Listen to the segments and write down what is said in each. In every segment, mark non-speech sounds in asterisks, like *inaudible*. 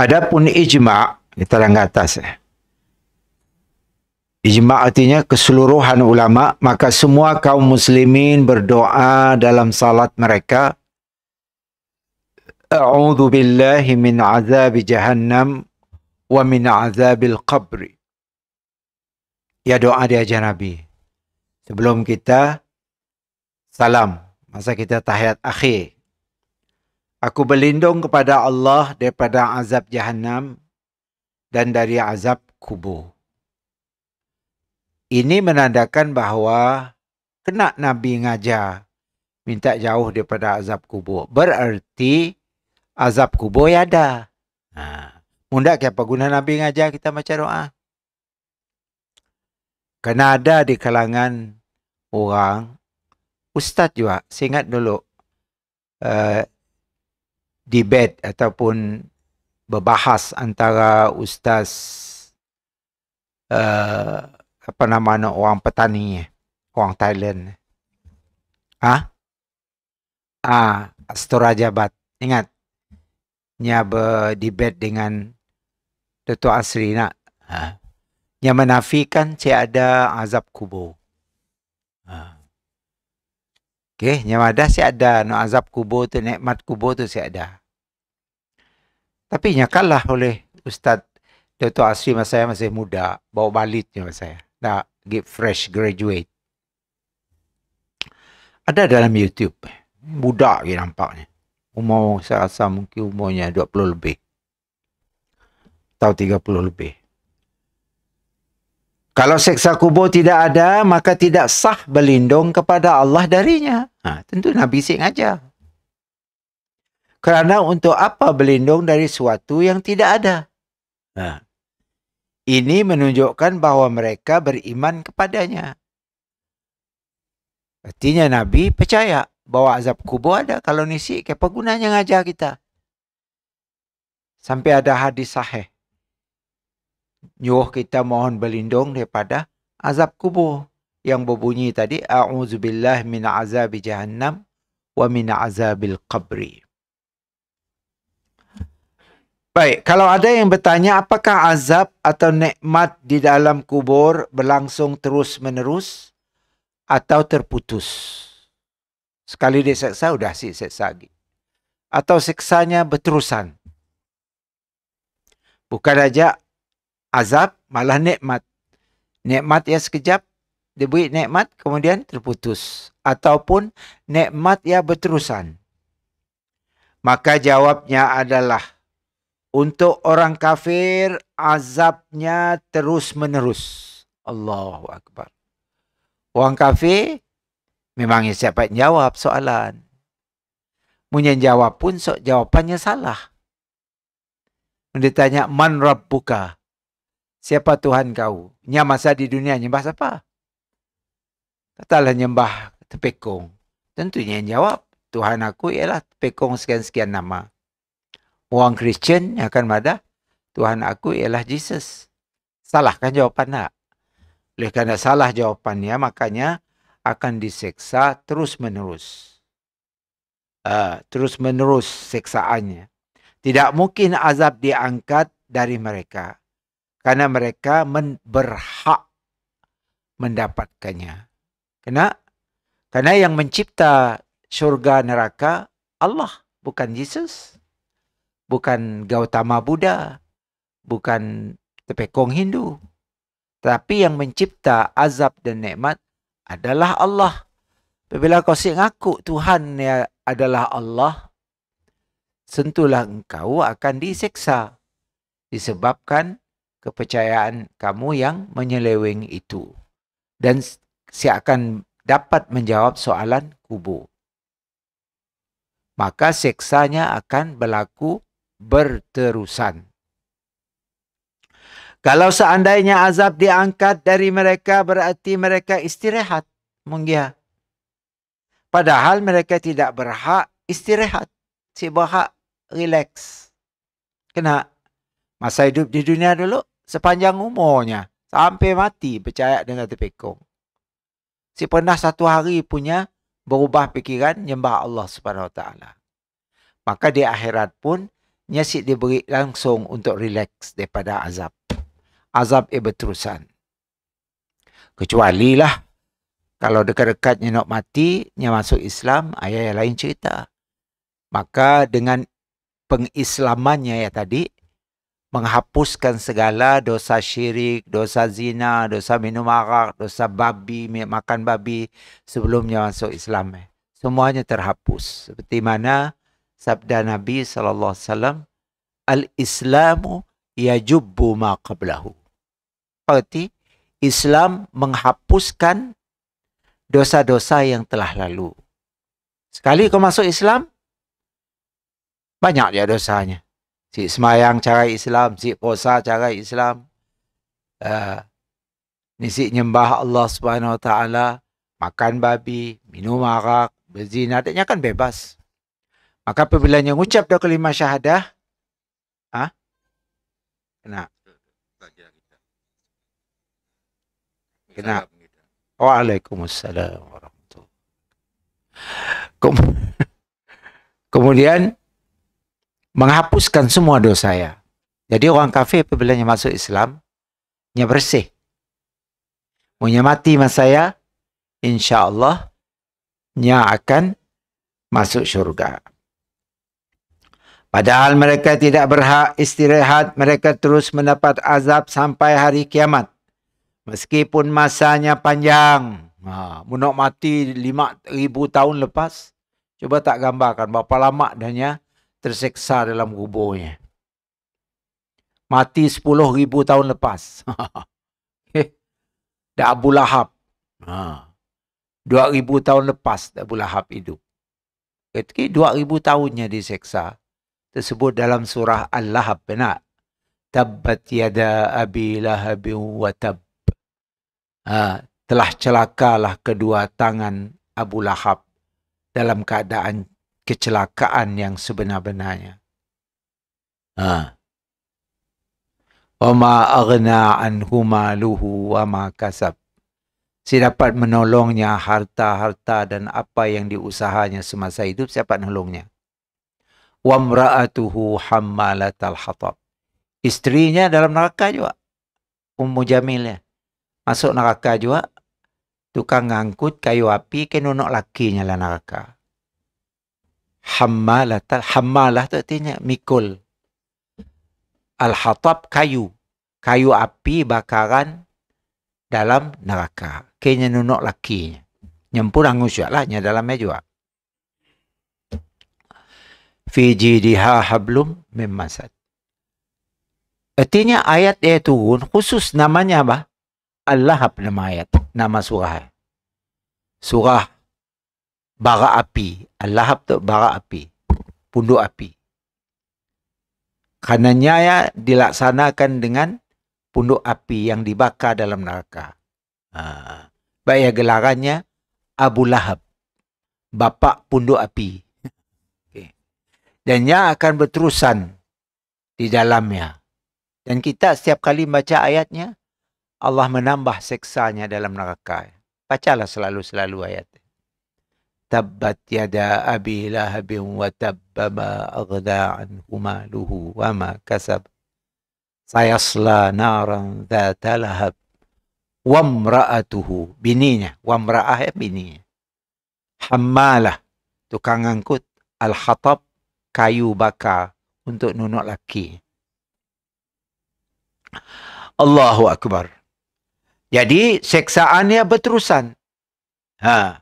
Adapun ijma' kita dah atas eh. Ijma' artinya keseluruhan ulama maka semua kaum muslimin berdoa dalam salat mereka A'udzu billahi min azab jahannam wa min azabil qabr. Ya doa dia ajar Nabi. Sebelum kita salam masa kita tahiyat akhir Aku berlindung kepada Allah daripada azab jahannam dan dari azab kubur. Ini menandakan bahawa kena Nabi ngajar minta jauh daripada azab kubur. Berarti azab kubur ya ada. Ha. Munda ke apa guna Nabi ngajar kita baca doa? Kena ada di kalangan orang ustaz juga. Saya ingat dulu uh, debate ataupun berbahas antara ustaz uh, apa nama anak orang petani orang Thailand ah ah Astora Jabat ingat nya berdebat dengan Datuk Asri nak ha. yang menafikan ada azab kubur ha. Okay, yang ada si ada no azab kubur tu nikmat kubur tu si ada. Tapi nyakalah oleh Ustaz Dr. Asri masa saya masih muda. Bawa balitnya masa saya. Nak get fresh graduate. Ada dalam YouTube. Budak je nampaknya. Umur saya rasa mungkin umurnya 20 lebih. Atau 30 lebih. Kalau seksa kubur tidak ada, maka tidak sah berlindung kepada Allah darinya. Ha, tentu Nabi Sik ngajar. Kerana untuk apa berlindung dari sesuatu yang tidak ada? Ha. Ini menunjukkan bahawa mereka beriman kepadanya. Artinya Nabi percaya bahawa azab kubur ada. Kalau nisi, apa gunanya ngajar kita? Sampai ada hadis sahih. Nyuruh kita mohon berlindung daripada azab kubur. Yang berbunyi tadi. A'udzubillah min azabi jahannam wa min azabil qabri. Baik, kalau ada yang bertanya apakah azab atau nikmat di dalam kubur berlangsung terus-menerus atau terputus? Sekali dia seksa, sudah si seksa lagi. Atau seksanya berterusan. Bukan saja azab, malah nikmat. Nikmat ya sekejap, dia beri nikmat, kemudian terputus. Ataupun nikmat ya berterusan. Maka jawabnya adalah untuk orang kafir azabnya terus menerus. Allahu akbar. Orang kafir memang yang siapa jawab soalan. Punya jawab pun so, jawapannya salah. Dia tanya, man rabbuka? Siapa Tuhan kau? Nya masa di dunia nyembah siapa? Katalah nyembah tepekong. Tentunya yang jawab, Tuhan aku ialah tepekong sekian-sekian nama orang Kristian akan ada Tuhan aku ialah Jesus. Salahkan jawapan tak? Oleh kerana salah jawapannya, makanya akan diseksa terus menerus. Uh, terus menerus seksaannya. Tidak mungkin azab diangkat dari mereka. Karena mereka men berhak mendapatkannya. Kena? Karena yang mencipta syurga neraka Allah, bukan Jesus bukan Gautama Buddha, bukan tepekong Hindu. Tapi yang mencipta azab dan nikmat adalah Allah. Bila kau sik ngaku Tuhan ya adalah Allah, sentuhlah engkau akan diseksa disebabkan kepercayaan kamu yang menyeleweng itu. Dan si akan dapat menjawab soalan kubur. Maka seksanya akan berlaku berterusan. Kalau seandainya azab diangkat dari mereka berarti mereka istirahat. Mungkin Padahal mereka tidak berhak istirahat. Si berhak relax. Kena masa hidup di dunia dulu sepanjang umurnya. Sampai mati percaya dengan tepekong. Si pernah satu hari punya berubah pikiran nyembah Allah Subhanahu Wa Taala. Maka di akhirat pun nyasik diberi langsung untuk relax daripada azab. Azab ia berterusan. Kecuali lah kalau dekat-dekatnya nak mati, nya masuk Islam, ayah yang lain cerita. Maka dengan pengislamannya ya tadi, menghapuskan segala dosa syirik, dosa zina, dosa minum arak, dosa babi, makan babi sebelumnya masuk Islam. Semuanya terhapus. Seperti mana sabda Nabi sallallahu alaihi wasallam, "Al-Islamu yajubbu ma qablahu." Berarti Islam menghapuskan dosa-dosa yang telah lalu. Sekali kau masuk Islam, banyak dia dosanya. Si semayang cara Islam, si puasa cara Islam. Uh, ni si nyembah Allah Subhanahu Wa Taala, makan babi, minum arak, berzina, adanya kan bebas. Maka apabila yang ucap dua kelima syahadah, ah, ha? kena. Kena. Waalaikumsalam warahmatullahi Kemudian menghapuskan semua dosa ya. Jadi orang kafir apabila dia masuk Islam, dia bersih. Punya mati masa saya, insya-Allah dia akan masuk syurga. Padahal mereka tidak berhak istirahat, mereka terus mendapat azab sampai hari kiamat. Meskipun masanya panjang. Ha, nak mati lima ribu tahun lepas. Cuba tak gambarkan berapa lama dahnya terseksa dalam kuburnya. Mati 10 ribu tahun lepas. *laughs* Dah Abu Lahab. Ha. 2 ribu tahun lepas Abu Lahab hidup. Ketika 2 ribu tahunnya diseksa. Tersebut dalam surah Al-Lahab. Benar? Tabbat yada abi lahabi wa tab. Ha. Telah celakalah kedua tangan Abu Lahab dalam keadaan kecelakaan yang sebenar-benarnya. Ha. Wa ma aghna anhu maluhu wa ma kasab. Si dapat menolongnya harta-harta dan apa yang diusahanya semasa hidup, siapa menolongnya? Wa mra'atuhu hammalatal hatab. Istrinya dalam neraka juga. Ummu Jamil ya. Masuk neraka juga. Tukang ngangkut kayu api ke nunuk lakinya lah neraka hammalah hammalah tu artinya mikul al-hatab kayu kayu api bakaran dalam neraka kenya nunuk laki nyempur angus lah nya dalamnya juga fi jidiha hablum min masad artinya ayat dia turun khusus namanya apa Allah nama ayat nama surah surah bara api. Al-Lahab tu bara api. Punduk api. Karenanya ya dilaksanakan dengan punduk api yang dibakar dalam neraka. Ha. Baik ya gelarannya Abu Lahab. Bapak punduk api dan yang akan berterusan di dalamnya. Dan kita setiap kali baca ayatnya, Allah menambah seksanya dalam neraka. Bacalah selalu-selalu ayat. Tabbat yada abi lahabin wa tabba ma humaluhu wa ma kasab. Sayasla naran zata lahab. Wamra'atuhu bininya. Wamra'ah ya bininya. Hammalah. Tukang angkut. Al-Hatab kayu bakar untuk nunuk laki Allahu Akbar jadi seksaannya berterusan ha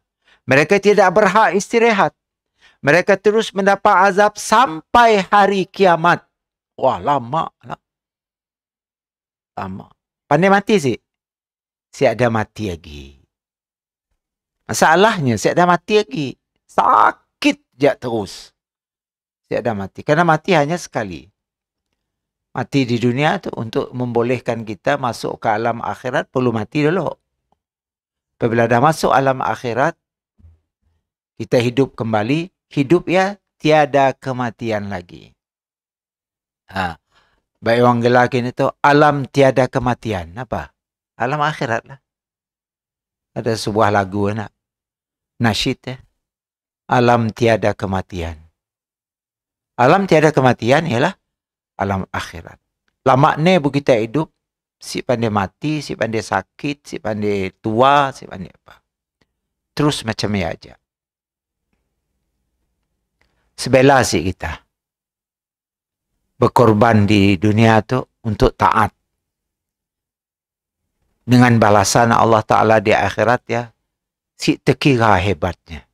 mereka tidak berhak istirahat. Mereka terus mendapat azab sampai hari kiamat. Wah, lama lah. Lama. Pandai mati sih. Si ada mati lagi. Masalahnya, si ada mati lagi. Sakit je terus. Si ada mati. Karena mati hanya sekali. Mati di dunia tu untuk membolehkan kita masuk ke alam akhirat perlu mati dulu. Apabila dah masuk alam akhirat, kita hidup kembali, hidup ya tiada kematian lagi. Ha. Baik orang gelakin itu, alam tiada kematian. Apa? Alam akhirat lah. Ada sebuah lagu nak. Nasyid ya. Alam tiada kematian. Alam tiada kematian ialah alam akhirat. Lama ni bu kita hidup si pandai mati, si pandai sakit, si pandai tua, si pandai apa. Terus macam ni aja. Sebela si kita. Berkorban di dunia tu untuk taat. Dengan balasan Allah Ta'ala di akhirat ya. Si terkira hebatnya.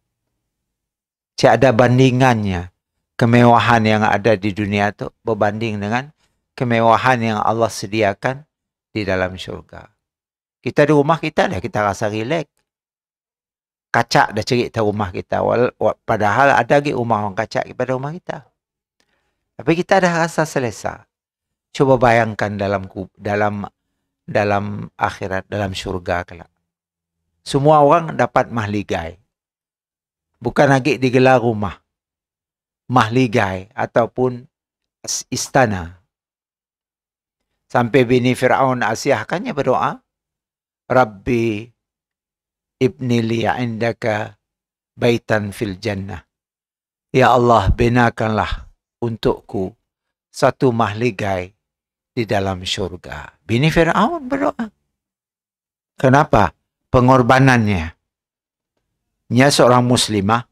Si ada bandingannya. Kemewahan yang ada di dunia tu berbanding dengan kemewahan yang Allah sediakan di dalam syurga. Kita di rumah kita dah kita rasa rilek. Kacak dah cerita rumah kita. Padahal ada lagi rumah orang kacak pada rumah kita. Tapi kita dah rasa selesa. Coba bayangkan dalam dalam dalam akhirat, dalam syurga kelak. Semua orang dapat mahligai. Bukan lagi digelar rumah. Mahligai ataupun istana Sampai bini Fir'aun asiahkannya berdoa. Rabbi ibni li indaka baitan fil jannah. Ya Allah binakanlah untukku satu mahligai di dalam syurga. Bini Fir'aun berdoa. Kenapa? Pengorbanannya. Nya seorang muslimah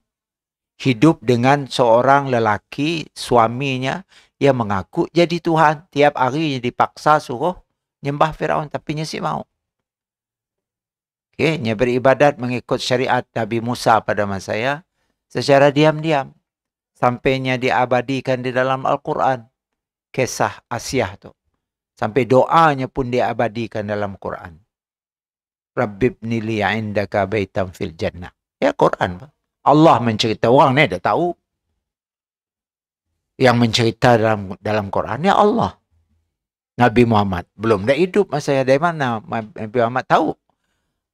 hidup dengan seorang lelaki suaminya ia mengaku jadi Tuhan. Tiap hari dipaksa suruh nyembah Firaun tapi nya mau. Okey, nya beribadat mengikut syariat Nabi Musa pada masa ya secara diam-diam sampainya diabadikan di dalam Al-Quran kisah Asia tu. Sampai doanya pun diabadikan dalam Quran. Rabbibni li indaka baitan fil jannah. Ya Quran. Allah mencerita orang ni dah tahu yang mencerita dalam dalam Quran ya Allah. Nabi Muhammad belum dah hidup masa dari mana Nabi Muhammad tahu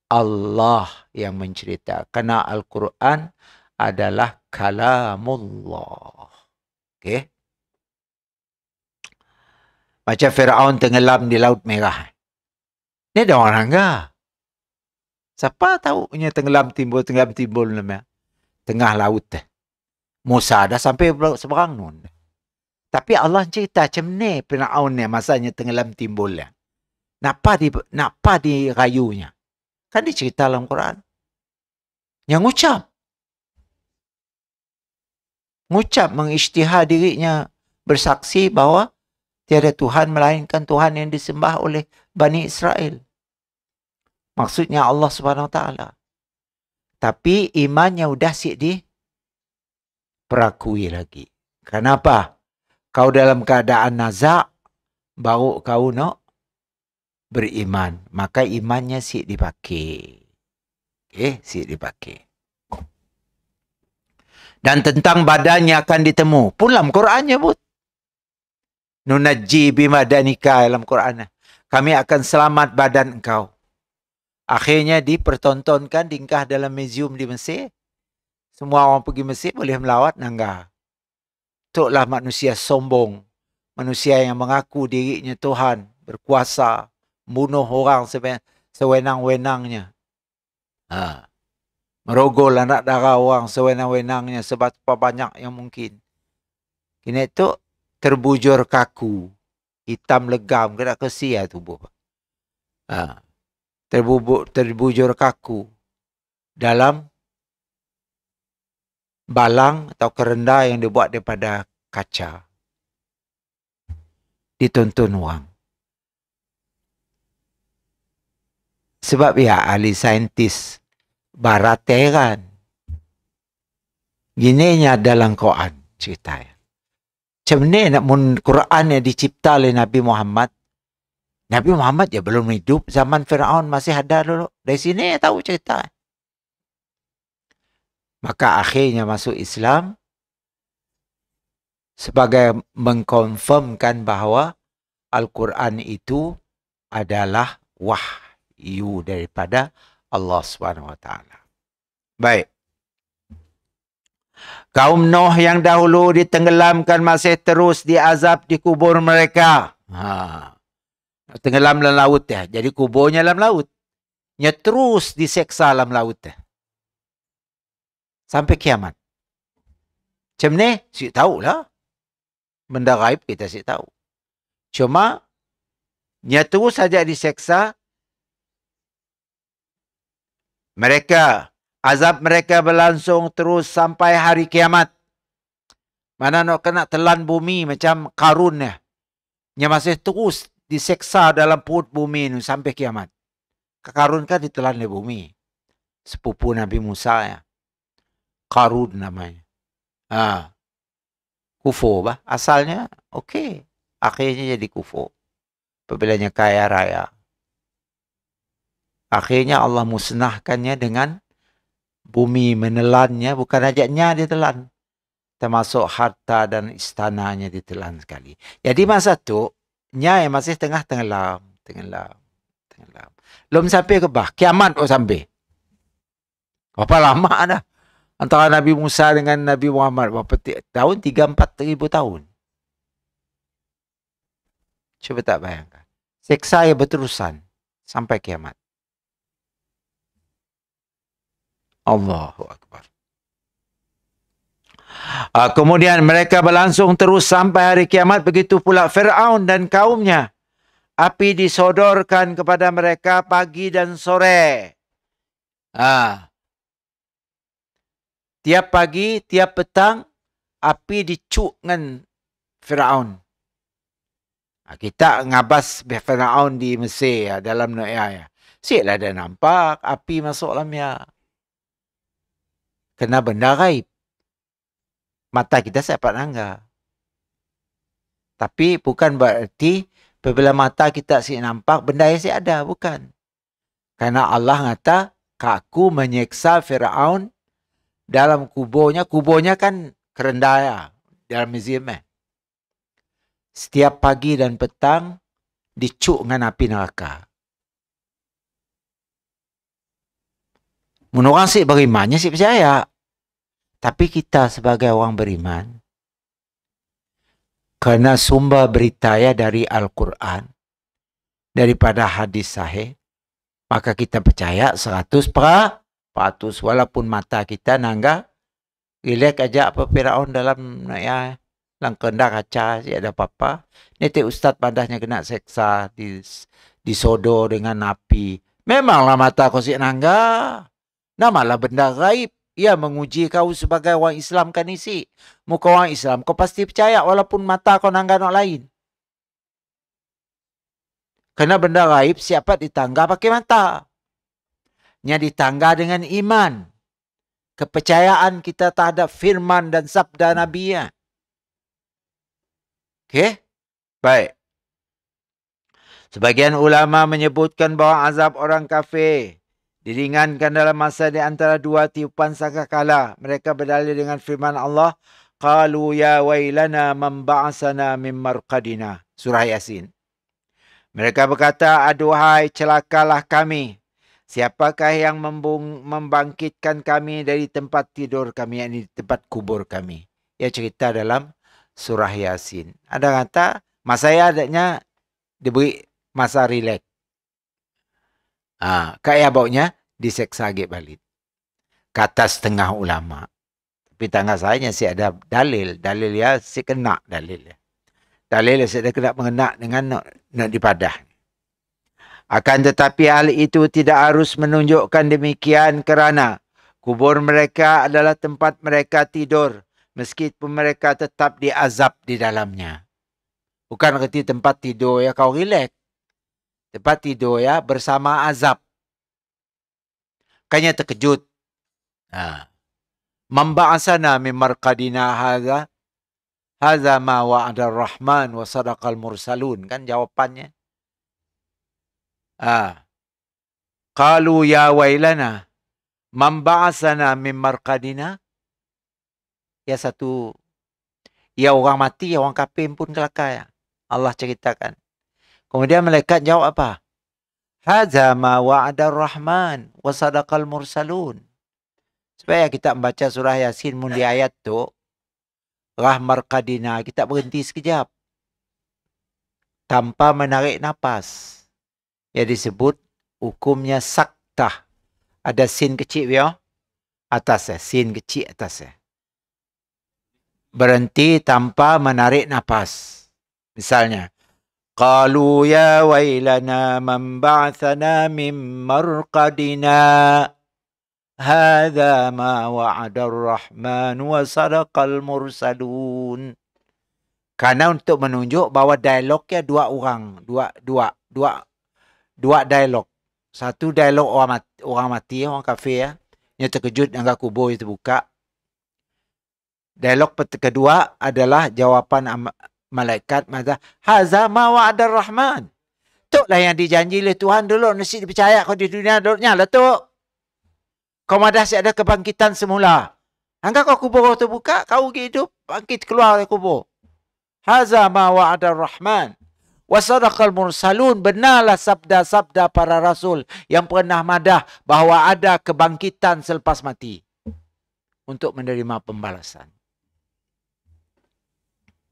Allah yang mencerita karena Al-Quran adalah kalamullah. Okey. Macam Firaun tenggelam di Laut Merah. Ni ada orang enggak? Siapa tahu punya tenggelam timbul tenggelam timbul nama tengah laut. Musa dah sampai seberang nun. Tapi Allah cerita macam ni Fir'aun ni masanya tenggelam timbul dia. Napa di napa di rayunya? Kan dicerita dalam Quran. Yang ucap. Ngucap mengisytihar dirinya bersaksi bahawa tiada Tuhan melainkan Tuhan yang disembah oleh Bani Israel. Maksudnya Allah Subhanahu Wa Taala. Tapi imannya sudah sik di perakui lagi. Kenapa? kau dalam keadaan nazak, baru kau nak beriman. Maka imannya si dipakai. Okay, si dipakai. Dan tentang badannya akan ditemu. Pun dalam Quran nyebut. Nunajji bimadanika dalam Quran. Kami akan selamat badan engkau. Akhirnya dipertontonkan tingkah dalam museum di Mesir. Semua orang pergi Mesir boleh melawat nangga taklah manusia sombong. Manusia yang mengaku dirinya Tuhan, berkuasa, bunuh orang sewenang-wenangnya. Ha. Merogol anak darah orang sewenang-wenangnya sebab banyak yang mungkin. Kini itu terbujur kaku. Hitam legam. Kena kesia tubuh. Ha. Terbubuk, terbujur kaku. Dalam balang atau kerenda yang dibuat daripada kaca. Dituntun wang. Sebab ya ahli saintis barat teran. Gini nya dalam Quran cerita. Macam ni nak mun Quran yang dicipta oleh Nabi Muhammad. Nabi Muhammad ya belum hidup zaman Firaun masih ada dulu. Dari sini ya tahu cerita. Maka akhirnya masuk Islam sebagai mengkonfirmkan bahawa Al-Quran itu adalah wahyu daripada Allah Taala. Baik. Kaum Nuh yang dahulu ditenggelamkan masih terus diazab di kubur mereka. Ha. Tenggelam dalam laut ya. Jadi kuburnya dalam laut. Nya terus diseksa dalam laut ya sampai kiamat. Macam ni, si tahu lah. Benda gaib kita si tahu. Cuma nya terus saja diseksa mereka azab mereka berlangsung terus sampai hari kiamat. Mana nak kena telan bumi macam karun ya. Nya masih terus diseksa dalam perut bumi ini sampai kiamat. Karun kan ditelan di bumi. Sepupu Nabi Musa ya. Karun namanya. Ha. Kufo bah. Asalnya okey. Okay. Akhirnya jadi kufo. Apabila kaya raya. Akhirnya Allah musnahkannya dengan bumi menelannya. Bukan ajaknya ditelan. Termasuk harta dan istananya ditelan sekali. Jadi masa tu, Nya masih tengah tenggelam. Tenggelam. Tenggelam. Belum sampai ke bah. Kiamat oh sampai. Berapa lama dah. Antara Nabi Musa dengan Nabi Muhammad. Berapa tahun? Tiga, empat ribu tahun. Cuba tak bayangkan. Seksa yang berterusan. Sampai kiamat. Allahu Akbar. Uh, kemudian mereka berlangsung terus sampai hari kiamat. Begitu pula Fir'aun dan kaumnya. Api disodorkan kepada mereka pagi dan sore. Uh, tiap pagi, tiap petang, api dicuk dengan Fir'aun. Uh, kita ngabas Fir'aun di Mesir dalam Nu'ya. Ya. Siklah dah nampak api masuk dalam ya kena benda gaib. Mata kita dapat nangga. Tapi bukan berarti apabila mata kita si nampak benda yang si ada. Bukan. Karena Allah kata, kaku menyeksa Fir'aun dalam kuburnya. Kuburnya kan kerendaya dalam museum. Eh. Setiap pagi dan petang dicuk dengan api neraka. Menurut orang sih berimannya sih percaya. Tapi kita sebagai orang beriman, kerana sumber berita ya dari Al-Quran, daripada hadis sahih, maka kita percaya seratus peratus. Walaupun mata kita nangga, relax aja apa Fir'aun dalam ya, dalam kendak kaca, si ada apa-apa. Nanti Ustaz padahnya kena seksa, di, disodor dengan api. Memanglah mata kau si nangga. Namalah benda gaib. Ia menguji kau sebagai orang Islam kan isi. Muka orang Islam kau pasti percaya walaupun mata kau nangga nak lain. Kena benda gaib siapa ditangga pakai mata. Nya ditangga dengan iman. Kepercayaan kita terhadap firman dan sabda Nabi ya. Okey? Baik. Sebagian ulama menyebutkan bahawa azab orang kafir diringankan dalam masa di antara dua tiupan sangkakala. Mereka berdalil dengan firman Allah, Qalu ya wailana man ba'asana min marqadina. Surah Yasin. Mereka berkata, aduhai celakalah kami. Siapakah yang membangkitkan kami dari tempat tidur kami, yakni tempat kubur kami. Ia cerita dalam surah Yasin. Ada kata, masa ya adanya diberi masa rilek. Ah, kaya baunya diseksa lagi balik. Kata setengah ulama. Tapi tangga saya si ada dalil. Dalil ya si kena dalil. Dalil si ada kena mengena dengan nak, nak dipadah. Akan tetapi hal itu tidak harus menunjukkan demikian kerana kubur mereka adalah tempat mereka tidur meskipun mereka tetap diazab di dalamnya. Bukan kerti tempat tidur ya kau relax. Tempat tidur ya bersama azab. Kayaknya terkejut. Ha. Memba'asana min marqadina hadha. Hadha ma wa'ada rahman wa sadaqal mursalun. Kan jawapannya. Ha. Qalu ya wailana. Memba'asana min marqadina. Ya satu. Ya orang mati, ya orang kapim pun kelakar. Ya. Allah ceritakan. Kemudian malaikat jawab apa? Hadza ma wa'ada rahman wa sadaqal mursalun. Supaya kita membaca surah Yasin mun di ayat tu rahmar qadina kita berhenti sekejap. Tanpa menarik nafas. Yang disebut hukumnya saktah. Ada sin kecil ya. Atas ya. Sin kecil atas ya. Berhenti tanpa menarik nafas. Misalnya. قالوا يا ويلنا من بعثنا من مرقدنا هذا ما وعد الرحمن وصدق المرسلون Karena untuk menunjuk bahawa dialognya dua orang, dua dua dua dua dialog. Satu dialog orang mati, orang mati, orang kafir ya. Yang terkejut dengan kubur itu buka. Dialog kedua adalah jawapan malaikat mata haza ma wa'ada rahman. Tok lah yang dijanji oleh Tuhan dulu nasi dipercaya kau di dunia dulu nyala tok. Kau madah si ada kebangkitan semula. Angka kau kubur kau terbuka, kau hidup, bangkit keluar dari kubur. Haza ma wa'ada rahman. Wasadaqal mursalun. Benarlah sabda-sabda para rasul yang pernah madah bahawa ada kebangkitan selepas mati. Untuk menerima pembalasan.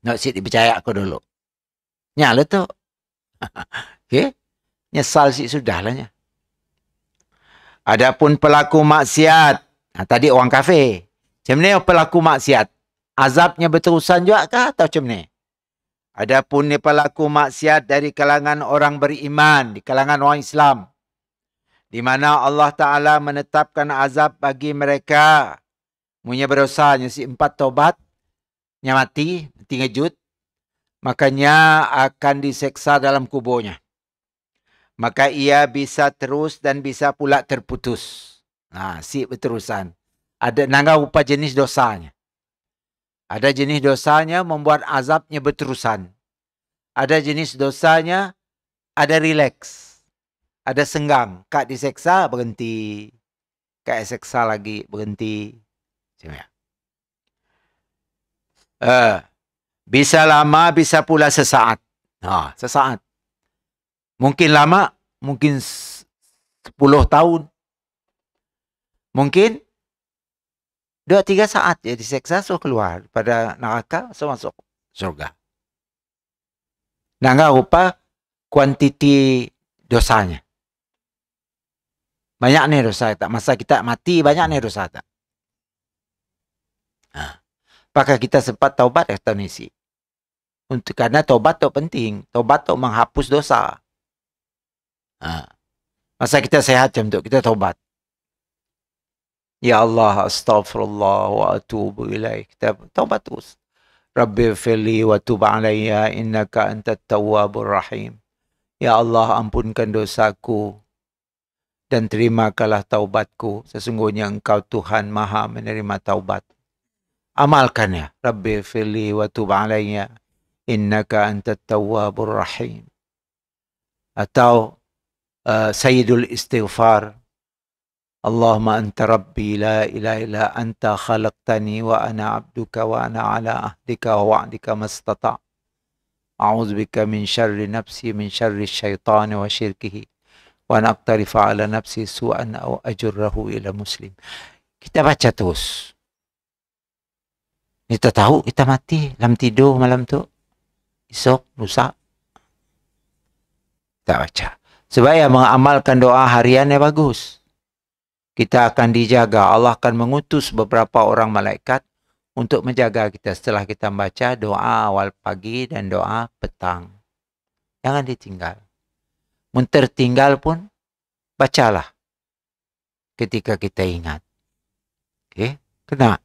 Nak sit dipercaya aku dulu. Nyala tu. *laughs* Okey. Nyesal sih sudahlah nya. Adapun pelaku maksiat. Ha, tadi orang kafe. Macam ni pelaku maksiat? Azabnya berterusan juga kah atau macam ni? Adapun ni pelaku maksiat dari kalangan orang beriman, di kalangan orang Islam. Di mana Allah Ta'ala menetapkan azab bagi mereka. Punya berusaha, si empat tobat. Mati, mati ngejut. Makanya akan diseksa dalam kuburnya. Maka ia bisa terus dan bisa pula terputus. Nah, si berterusan. Ada nangga rupa jenis dosanya. Ada jenis dosanya membuat azabnya berterusan. Ada jenis dosanya ada relax. Ada senggang. Kak diseksa berhenti. Kak seksa lagi berhenti. Macam ya. Uh, bisa lama, bisa pula sesaat. Ha, sesaat. Mungkin lama, mungkin 10 tahun. Mungkin Dua tiga saat dia diseksa so keluar pada neraka so masuk surga. Nangga rupa kuantiti dosanya. Banyak ni dosa tak masa kita mati banyak ni dosa tak. Apakah kita sempat taubat atau nisi? Untuk karena taubat tu penting. Taubat tu menghapus dosa. Ha. Masa kita sehat macam tu, kita taubat. Ya Allah, astaghfirullah wa atubu ilaih. Kita taubat terus. Rabbi fili wa tub alayya innaka antat tawwabur rahim. Ya Allah, ampunkan dosaku dan terimakanlah taubatku. Sesungguhnya engkau Tuhan maha menerima taubat. Ya. Rabbi fili wa tub alayya innaka antat tawwabur rahim. Atau uh, Sayyidul Istighfar. اللهم أنت ربي لا إله إلا أنت خلقتني وأنا عبدك وأنا على عهدك ووعدك ما استطعت أعوذ بك من شر نفسي من شر الشيطان وشركه وأن أقترف على نفسي سوءا أو أجره إلى مسلم baca terus kita tahu kita mati dalam tidur malam tu esok lusa kita baca supaya mengamalkan doa harian yang bagus kita akan dijaga. Allah akan mengutus beberapa orang malaikat untuk menjaga kita setelah kita membaca doa awal pagi dan doa petang. Jangan ditinggal. Mentertinggal pun, bacalah ketika kita ingat. Okay? Kena.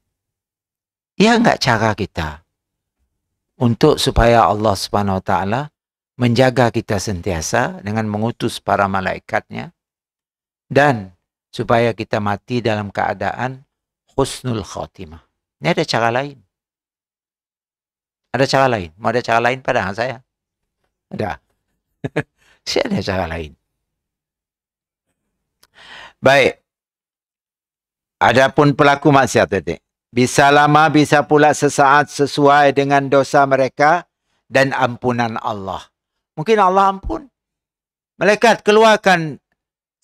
Ia enggak cara kita untuk supaya Allah Subhanahu Wa Taala menjaga kita sentiasa dengan mengutus para malaikatnya dan supaya kita mati dalam keadaan husnul khatimah. Ini ada cara lain. Ada cara lain. Mau ada cara lain pada saya? Ada. *laughs* saya ada cara lain. Baik. Adapun pelaku maksiat tadi. Bisa lama, bisa pula sesaat sesuai dengan dosa mereka dan ampunan Allah. Mungkin Allah ampun. Malaikat keluarkan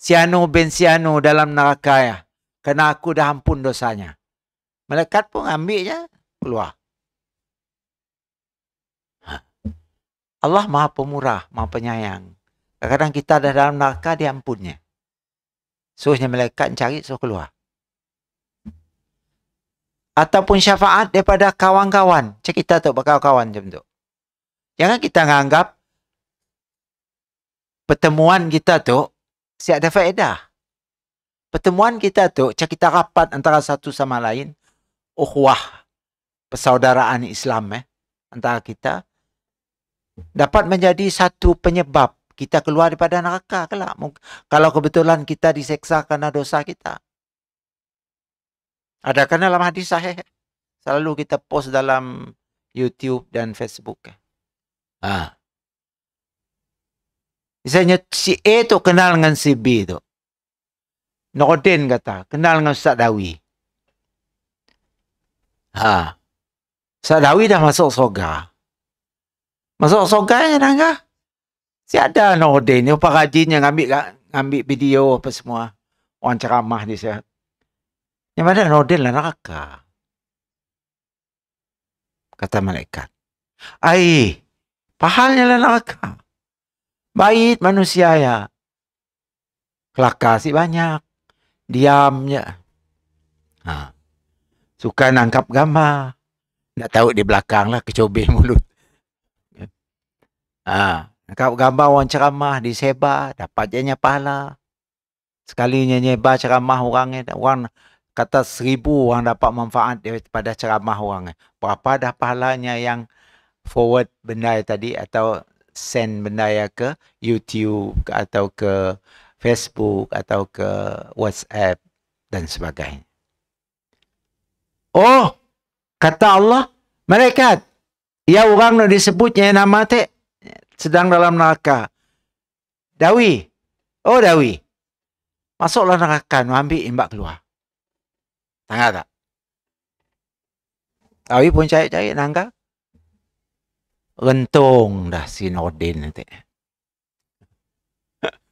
Siano bin Siano dalam neraka ya. Kerana aku dah ampun dosanya. Malaikat pun ambilnya keluar. Ha. Allah maha pemurah, maha penyayang. Kadang-kadang kita dah dalam neraka, dia ampunnya. Suruhnya malaikat cari, suruh keluar. Ataupun syafaat daripada kawan-kawan. Cik kita tu berkawan-kawan macam tu. Jangan kita menganggap pertemuan kita tu si ada faedah. Pertemuan kita tu cak kita rapat antara satu sama lain ukhuwah persaudaraan Islam eh antara kita dapat menjadi satu penyebab kita keluar daripada neraka kelak. Kalau kebetulan kita diseksa karena dosa kita. Ada kan dalam hadis sahih. Selalu kita post dalam YouTube dan Facebook. Ha. Misalnya si A tu kenal dengan si B tu. Nordin kata, kenal dengan Ustaz Dawi. Ha. Ustaz Dawi dah masuk soga. Masuk soga ya dah Si ada Nordin ni apa rajin yang ambil ambil video apa semua. Orang ceramah di sana. Yang mana Nordin lah neraka. Kata malaikat. Ai, pahalnya lah neraka. Baik manusia ya. Kelakar si banyak. Diamnya. Ha. Suka nangkap gambar. Nak tahu di belakang lah kecobeh *laughs* mulut. Ha. Nangkap gambar orang ceramah di seba. Dapat je pahala. Sekalinya nyeba ceramah orangnya. Orang kata seribu orang dapat manfaat daripada ceramah orang. Berapa dah pahalanya yang forward benda tadi atau send benda ke YouTube atau ke Facebook atau ke WhatsApp dan sebagainya. Oh, kata Allah, malaikat, ya orang nak disebutnya nama te sedang dalam neraka. Dawi, oh Dawi, masuklah neraka, ambil imbak keluar. Tangga tak? Dawi pun cari-cari nangka rentung dah si Nordin nanti.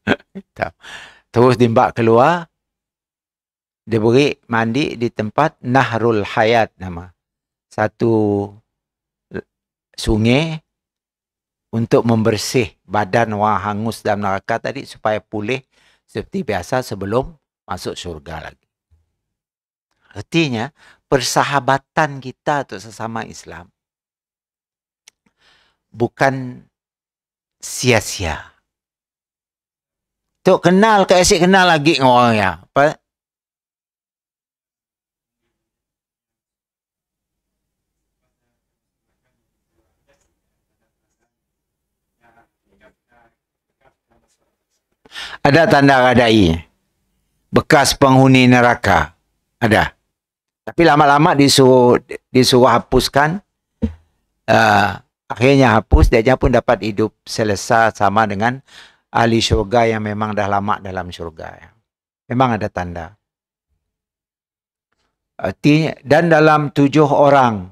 *laughs* Terus dimbak keluar. Dia beri mandi di tempat Nahrul Hayat nama. Satu sungai untuk membersih badan orang hangus dalam neraka tadi supaya pulih seperti biasa sebelum masuk syurga lagi. Artinya persahabatan kita untuk sesama Islam bukan sia-sia. Tok kenal ke asyik kenal lagi dengan orang ya. Apa? Ada tanda radai. Bekas penghuni neraka. Ada. Tapi lama-lama disuruh disuruh hapuskan uh, akhirnya hapus dia pun dapat hidup selesa sama dengan ahli syurga yang memang dah lama dalam syurga ya. memang ada tanda. Dan dalam tujuh orang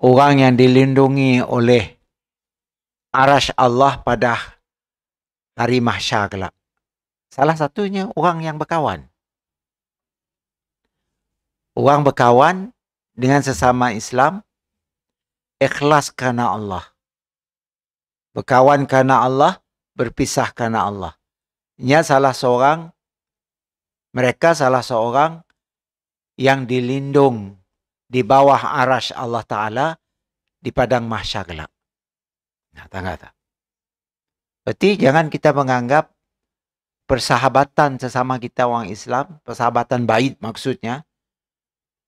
orang yang dilindungi oleh arash Allah pada hari mahsyar kelak. Salah satunya orang yang berkawan orang berkawan dengan sesama Islam ikhlas kerana Allah. Berkawan kerana Allah, berpisah kerana Allah. Ini salah seorang, mereka salah seorang yang dilindung di bawah arash Allah Ta'ala di padang mahsyar gelap. Nah, tak tak. Berarti jangan kita menganggap persahabatan sesama kita orang Islam, persahabatan baik maksudnya,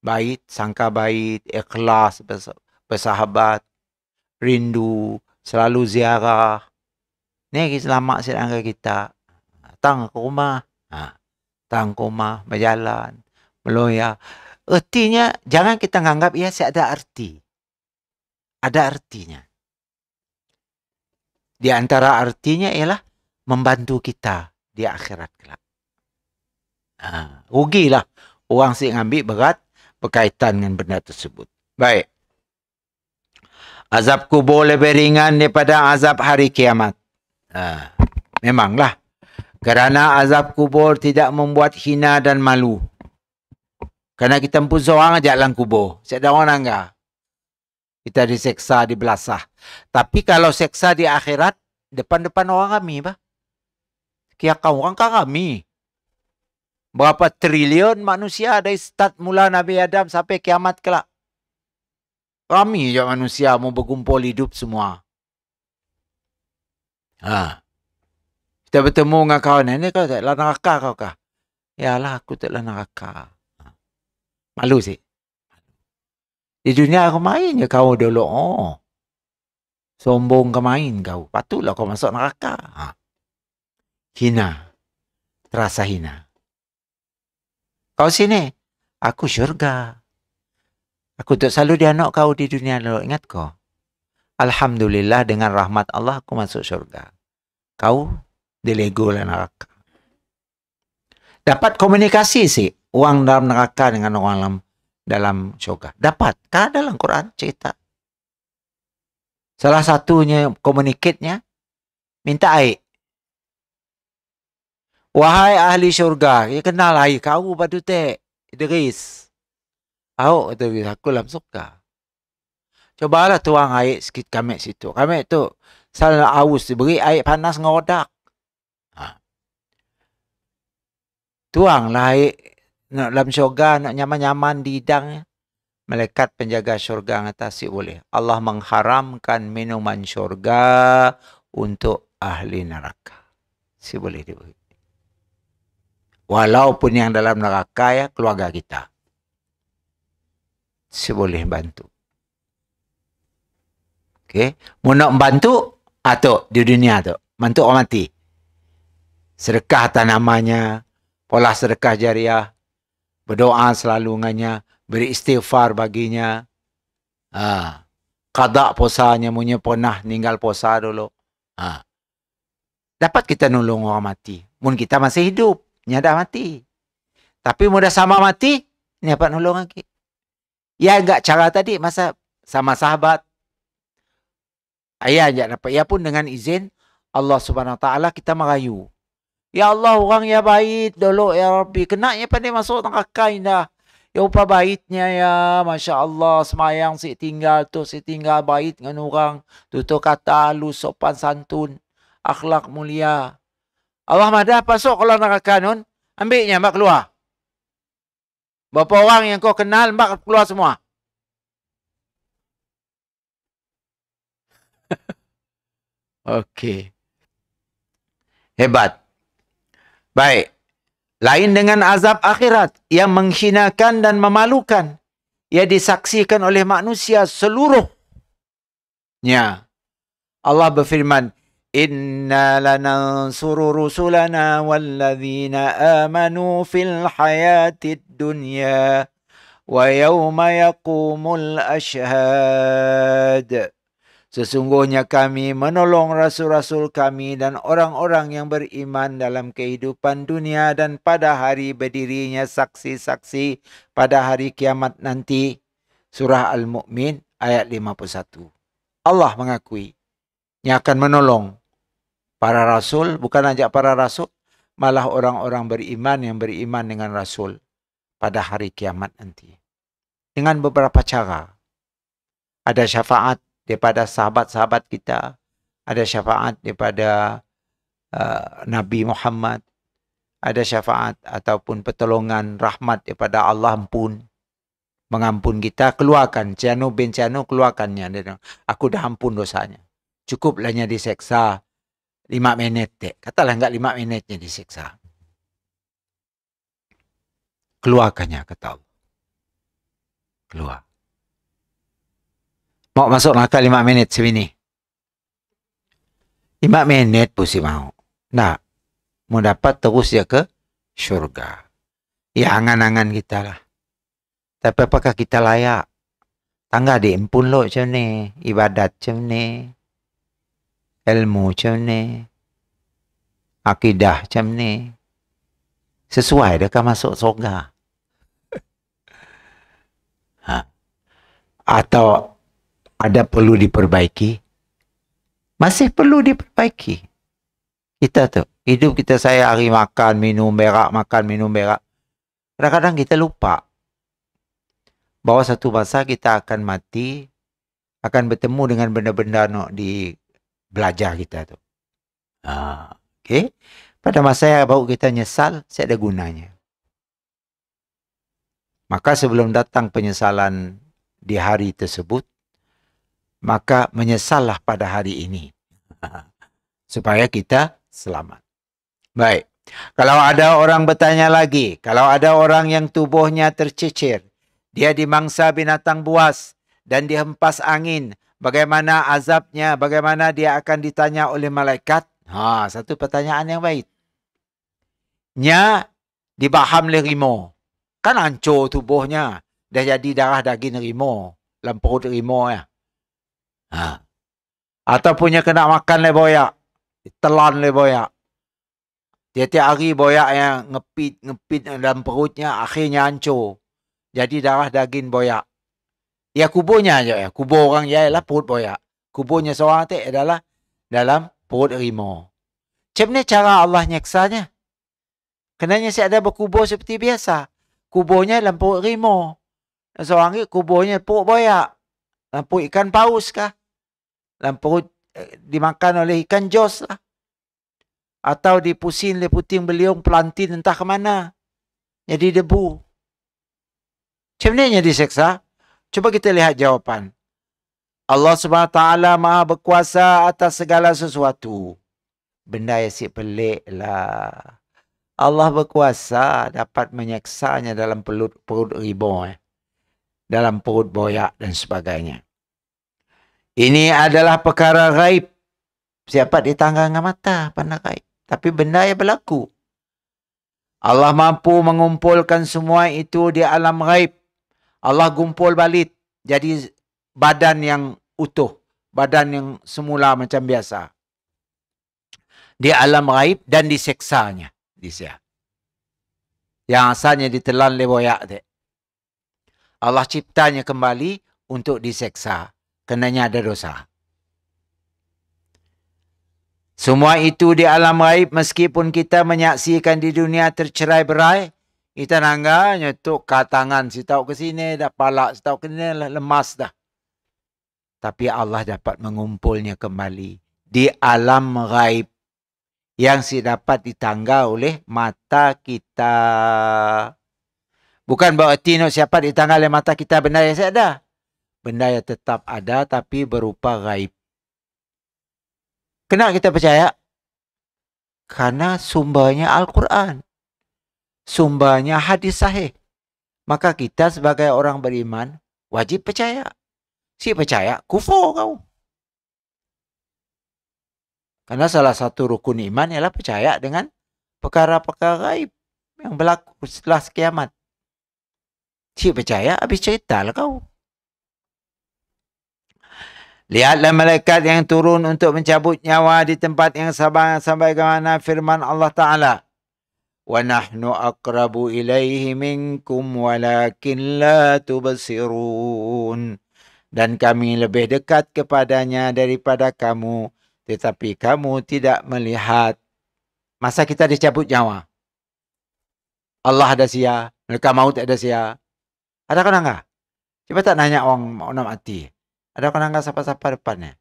baik, sangka baik, ikhlas, bersahabat, rindu, selalu ziarah. Ni lagi selamat sedangkan kita. Datang ke rumah. Ha. Datang ke rumah, berjalan, meloya. Artinya, jangan kita menganggap ia ada arti. Ada artinya. Di antara artinya ialah membantu kita di akhirat kelak. Ha. Rugilah orang si ngambil berat berkaitan dengan benda tersebut. Baik. Azab kubur lebih ringan daripada azab hari kiamat. Ha, memanglah. Kerana azab kubur tidak membuat hina dan malu. Kerana kita pun seorang aja dalam kubur. Saya ada orang enggak? Kita diseksa, dibelasah. Tapi kalau seksa di akhirat, depan-depan orang kami, bah. Kia kau orang kan kami. Berapa triliun manusia dari start mula Nabi Adam sampai kiamat kelak. Kami je manusia mau berkumpul hidup semua. Ha. Kita bertemu dengan kawan ni, kau taklah neraka kau kah? Yalah, aku taklah neraka. Ha. Malu sih. Di dunia aku main je kau dulu. Oh. Sombong kau main kau. Patutlah kau masuk neraka. Ha. Hina. Terasa hina. Kau sini. Aku syurga. Aku tak selalu dia anak kau di dunia dulu. Ingat kau? Alhamdulillah dengan rahmat Allah aku masuk syurga. Kau dilego lah neraka. Dapat komunikasi sih uang dalam neraka dengan orang dalam dalam syurga. Dapat. Kan dalam Quran cerita. Salah satunya komunikatnya minta air. Wahai ahli syurga, ya kenal air kau batu tek. Idris. Aku kata aku dalam syurga. Cobalah tuang air sikit kami situ. Kami tu salah aus diberi air panas ngodak. Ha. Tuanglah air nak dalam syurga nak nyaman-nyaman di hidang. Malaikat penjaga syurga kata si boleh. Allah mengharamkan minuman syurga untuk ahli neraka. Si boleh diberi. Walaupun yang dalam neraka ya keluarga kita. Si boleh bantu. Okay. Mau nak membantu, atau di dunia tu. Bantu orang mati. Sedekah tanamannya. Pola sedekah jariah. Berdoa selalu dengannya. Beri istighfar baginya. Ha. Kadak posanya. Punya pernah meninggal posa dulu. Ha. Dapat kita nolong orang mati. Mungkin kita masih hidup. Nya dah mati. Tapi mudah sama mati, ni dapat nolong lagi. Ya enggak cara tadi masa sama sahabat Ayah aja dapat. Ya pun dengan izin Allah Subhanahu Wa Taala kita merayu. Ya Allah orang yang baik dulu ya Rabbi. Kena ya pandai masuk neraka dah. Ya upah baiknya ya. Masya Allah semayang si tinggal tu. Si tinggal baik dengan orang. Tutup kata halus sopan santun. Akhlak mulia. Allah madah masuk kalau neraka nun. Ambilnya mbak keluar. Berapa orang yang kau kenal mbak keluar semua. *laughs* Okey. Hebat. Baik. Lain dengan azab akhirat yang menghinakan dan memalukan. Ia disaksikan oleh manusia seluruhnya. Allah berfirman, Lanansuru rusulana walladzina amanu fil hayatid dunya wa yawma yaqumul ashhad. Sesungguhnya kami menolong rasul-rasul kami dan orang-orang yang beriman dalam kehidupan dunia dan pada hari berdirinya saksi-saksi pada hari kiamat nanti. Surah Al-Mu'min ayat 51. Allah mengakui yang akan menolong para rasul, bukan saja para rasul, malah orang-orang beriman yang beriman dengan rasul pada hari kiamat nanti. Dengan beberapa cara. Ada syafaat daripada sahabat-sahabat kita, ada syafaat daripada uh, Nabi Muhammad, ada syafaat ataupun pertolongan rahmat daripada Allah ampun mengampun kita keluarkan ciano bin ciano keluarkannya aku dah ampun dosanya cukuplahnya diseksa lima minit dek katalah enggak lima minitnya diseksa keluarkannya kata Allah keluar Mau masuk neraka lima minit sini. Lima minit pun si mau. Nah, mau dapat terus ya ke syurga. Ya angan-angan kita lah. Tapi apakah kita layak? Tangga di impun lo macam ni. Ibadat macam ni. Ilmu macam ni. Akidah macam ni. Sesuai dekat masuk surga. *laughs* ha. Atau ada perlu diperbaiki? Masih perlu diperbaiki. Kita tu, hidup kita saya hari makan, minum berak, makan, minum berak. Kadang-kadang kita lupa bahawa satu masa kita akan mati, akan bertemu dengan benda-benda nak di belajar kita tu. Ha, okay. Pada masa yang baru kita nyesal, saya ada gunanya. Maka sebelum datang penyesalan di hari tersebut, maka menyesallah pada hari ini. *laughs* supaya kita selamat. Baik. Kalau ada orang bertanya lagi, kalau ada orang yang tubuhnya tercicir, dia dimangsa binatang buas dan dihempas angin, bagaimana azabnya, bagaimana dia akan ditanya oleh malaikat? Ha, satu pertanyaan yang baik. Nya dibaham oleh rimau. Kan hancur tubuhnya. Dah jadi darah daging rimau. Dalam perut rimau ya. Ha. Ataupun dia kena makan le boyak. Telan le boyak. Tiap-tiap hari boyak yang ngepit ngepit dalam perutnya akhirnya hancur. Jadi darah daging boyak. Ya kuburnya aja ya. Kubur orang ya ialah perut boyak. Kuburnya seorang tu adalah dalam perut rimau. Macam cara Allah nyeksanya? Kenanya si ada berkubur seperti biasa. Kuburnya dalam perut rimau. Seorang ni kuburnya perut boyak. Dalam perut ikan paus kah? dalam perut eh, dimakan oleh ikan jos lah. Atau dipusing oleh puting beliung pelantin entah ke mana. Jadi debu. Macam mana diseksa? Cuba kita lihat jawapan. Allah SWT maha berkuasa atas segala sesuatu. Benda yang si pelik lah. Allah berkuasa dapat menyeksanya dalam perut, perut ribon. Eh. Dalam perut boyak dan sebagainya. Ini adalah perkara gaib. Siapa di tangga dengan mata pandang gaib. Tapi benda yang berlaku. Allah mampu mengumpulkan semua itu di alam gaib. Allah gumpul balik. Jadi badan yang utuh. Badan yang semula macam biasa. Di alam gaib dan diseksanya. Disia. Yang asalnya ditelan leboyak. Allah ciptanya kembali untuk diseksa kenanya ada dosa. Semua itu di alam raib meskipun kita menyaksikan di dunia tercerai berai, kita nangga nyetuk ke tangan si tahu ke sini, dah palak si tahu ke sini, lemas dah. Tapi Allah dapat mengumpulnya kembali di alam raib yang si dapat ditangga oleh mata kita. Bukan berarti nak siapa ditangga oleh mata kita benar yang ada benda yang tetap ada tapi berupa gaib. Kenapa kita percaya? Karena sumbernya Al-Quran. Sumbernya hadis sahih. Maka kita sebagai orang beriman wajib percaya. Si percaya, kufur kau. Karena salah satu rukun iman ialah percaya dengan perkara-perkara gaib yang berlaku setelah kiamat. Si percaya, habis cerita lah kau. Lihatlah malaikat yang turun untuk mencabut nyawa di tempat yang sama sampai ke mana firman Allah Ta'ala. Nahnu akrabu ilaihi minkum walakin la tubsirun. Dan kami lebih dekat kepadanya daripada kamu. Tetapi kamu tidak melihat. Masa kita dicabut nyawa. Allah ada sia. Mereka maut ada sia. Ada kena enggak? Coba tak nanya orang nak mati. Ada orang nangga siapa-siapa depannya.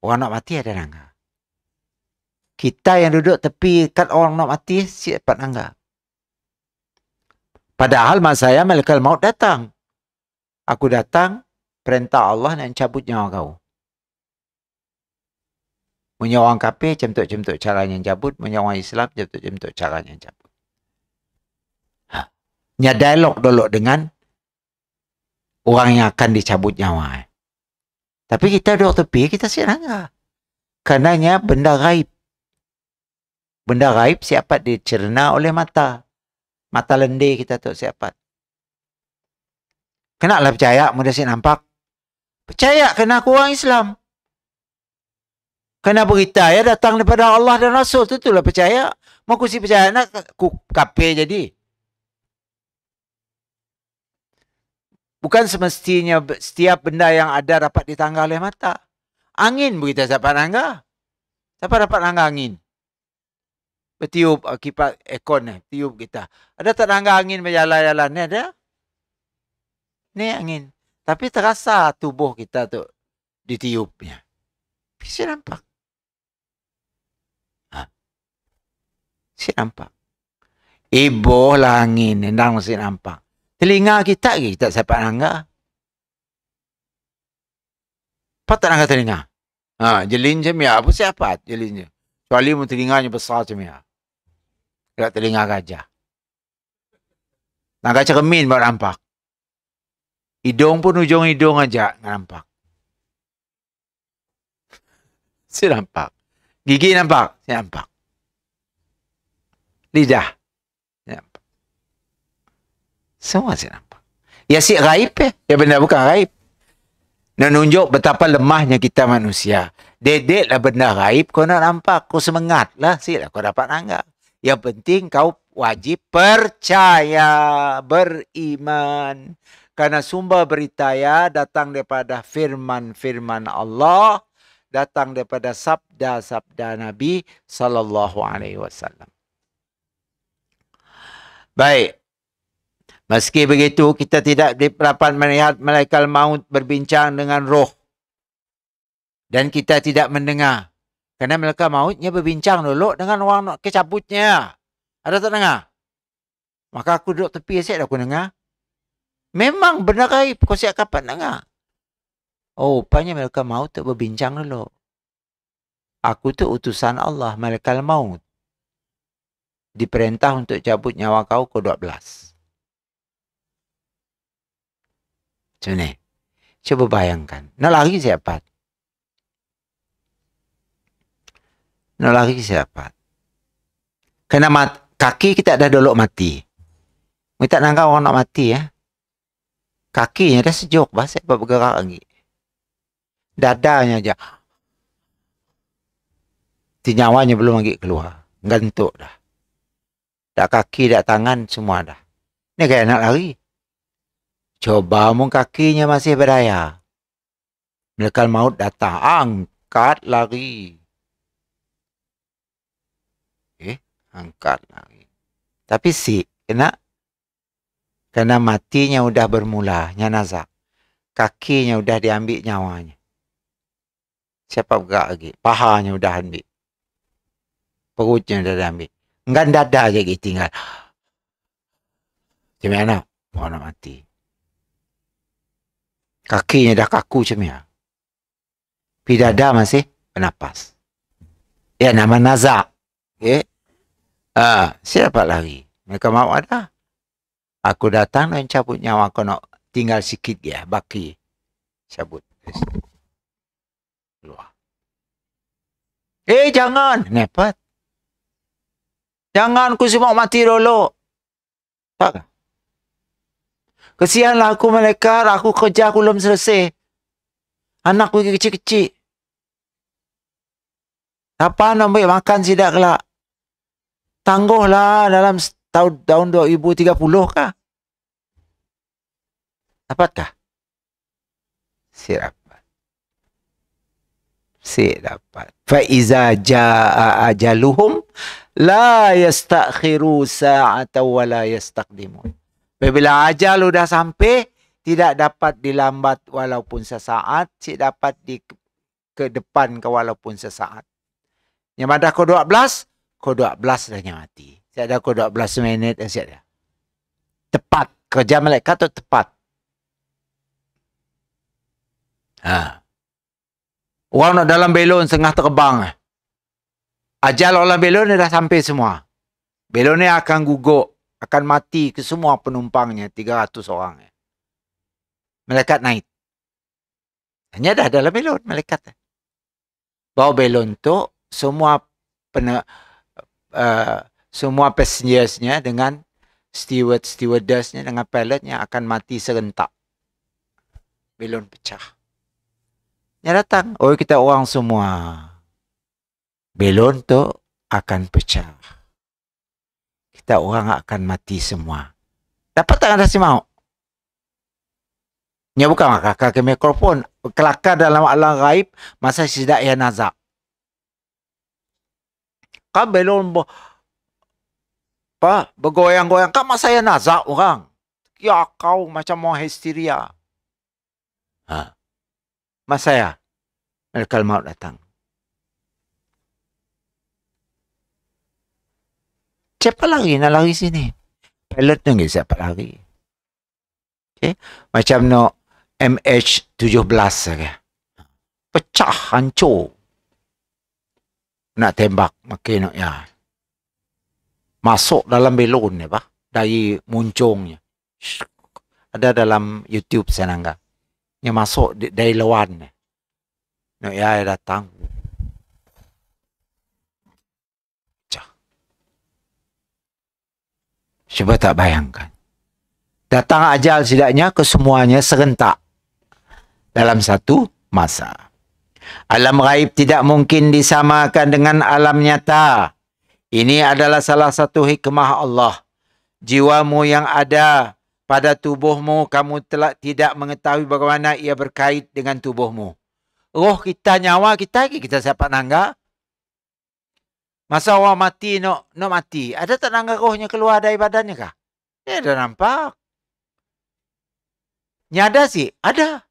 Orang nak mati ada nangga. Kita yang duduk tepi kat orang nak mati, siapa nangga. Padahal masa saya malaikat maut datang. Aku datang, perintah Allah nak cabut nyawa kau. Punya orang kafir, cemtuk-cemtuk cara yang cabut. Punya orang Islam, cemtuk-cemtuk cara yang cabut. Ha. Nya dialog dulu dengan orang yang akan dicabut nyawa. Tapi kita duduk tepi, kita siap nangga. Karenanya benda gaib. Benda gaib siapa dicerna oleh mata. Mata lendir kita tu siapa. Kenapa percaya mudah si nampak? Percaya kena aku orang Islam. Kena berita ya datang daripada Allah dan Rasul. Itu itulah percaya. Mau si percaya nak aku kape jadi. Bukan semestinya setiap benda yang ada dapat ditangga oleh mata. Angin pun kita dapat tangga. Siapa dapat tangga angin? Bertiup uh, kipas ekon ni, tiup kita. Ada tak tangga angin berjalan-jalan ni ada? Ni angin. Tapi terasa tubuh kita tu ditiupnya. Bisa nampak. Ha. Si nampak. Ibu lah angin, hendang mesti nampak. Telinga kita lagi kita siapa nangga. Apa tak nangga telinga? Ha, jelin macam ya. Apa siapa jelinnya? Kecuali mu telinganya besar macam ya. Tidak telinga gajah. Nak gajah kemin baru nampak. Hidung pun ujung hidung aja nampak. *laughs* Saya nampak. Gigi nampak. Saya nampak. Lidah. Nampak. Semua saya nampak. Ya si gaib eh. Ya benda bukan gaib. Menunjuk betapa lemahnya kita manusia. Dedeklah benda gaib. Kau nak nampak. Kau semangat lah. Sila kau dapat nanggap. Yang penting kau wajib percaya, beriman. Karena sumber berita ya datang daripada firman-firman Allah, datang daripada sabda-sabda Nabi sallallahu alaihi wasallam. Baik. Meski begitu, kita tidak dapat melihat malaikat maut berbincang dengan roh. Dan kita tidak mendengar kerana mereka mautnya berbincang dulu dengan orang nak kecabutnya. Ada tak dengar? Maka aku duduk tepi asyik aku dengar. Memang benar gaib. Kau siap kapan dengar? Oh, rupanya mereka maut tak berbincang dulu. Aku tu utusan Allah, malaikat maut. Diperintah untuk cabut nyawa kau ke 12. Macam ni. Cuba bayangkan. Nak lari siapa? Nak lari siapa? Kena mat, kaki kita dah dulu mati. Kita nak orang nak mati ya. Kakinya dah sejuk, bahasa apa bergerak lagi. Dadanya aja. Tinyawanya belum lagi keluar. Gantuk dah. Dah kaki, dah tangan, semua dah. Ni kayak nak lari. Coba mung kakinya masih berdaya. Melekal maut datang. Angkat lari. Angkat lagi. Tapi si kena kena matinya udah bermula nyanazak. Kakinya udah diambil nyawanya. Siapa bergerak lagi? Pahanya udah ambil. Perutnya udah diambil. Enggak dada aja gitu tinggal. Macam mana? Mau nak mati. Kakinya dah kaku macam mana? Tapi dada masih bernapas. Ya nama nazak. Okay. Ah, siapa lagi? Mereka mau ada. Aku datang dan cabut nyawa kau nak tinggal sikit ya, baki. Cabut. Keluar. Eh, jangan. Nepat. Jangan ku semua mati dulu. Tak. Kesianlah aku malaikat. Aku kerja aku belum selesai. Anak aku kecil-kecil. Apa nak makan sidak kelak? Tangguhlah dalam tahun tahun 2030 kah? Dapatkah? Si dapat. Si dapat. Fa iza jaa ajaluhum la yastakhiru sa'ata wa la yastaqdimun. Bila ajal sudah sampai, tidak dapat dilambat walaupun sesaat, si dapat di ke depan ke walaupun sesaat. Yang ke 12, kau 12 dah mati. Saya ada kau 12 minit dah siap dah. Tepat. Kerja malaikat tu tepat. Ha. Orang nak dalam belon tengah terbang. Ajal orang belon ni dah sampai semua. Belon ni akan guguk. Akan mati ke semua penumpangnya. 300 orang. Malaikat naik. Hanya dah dalam belon malaikat. Bawa belon tu semua penumpang uh, semua passengersnya dengan steward stewardessnya dengan pilotnya akan mati serentak. Belon pecah. Nya datang, oh kita orang semua. Belon tu akan pecah. Kita orang akan mati semua. Dapat tak anda mau? Nya bukan kakak ke mikrofon. Kelakar dalam alam gaib masa sidak ya nazak kan belum apa bergoyang-goyang. Kan masa saya nazak orang. Ya kau macam mau histeria. Ha. Mas saya malaikat maut datang. Siapa lagi nak lari sini? Pilot tu siapa lagi okay? macam no MH17 saja. Pecah, hancur. Nak tembak, makin nak ya. Masuk dalam belon ni, bah. Dari muncungnya. Ada dalam YouTube saya nangga. Masuk dari luar ni. Nak ya datang. Cuba tak bayangkan. Datang ajal setidaknya ke semuanya serentak. Dalam satu masa. Alam gaib tidak mungkin disamakan dengan alam nyata. Ini adalah salah satu hikmah Allah. Jiwamu yang ada pada tubuhmu, kamu telah tidak mengetahui bagaimana ia berkait dengan tubuhmu. Roh kita, nyawa kita, kita siapa nangga? Masa orang mati nak nak mati, ada tak nangga rohnya keluar dari badannya kah? Ya, dah nampak. Nyada sih, ada.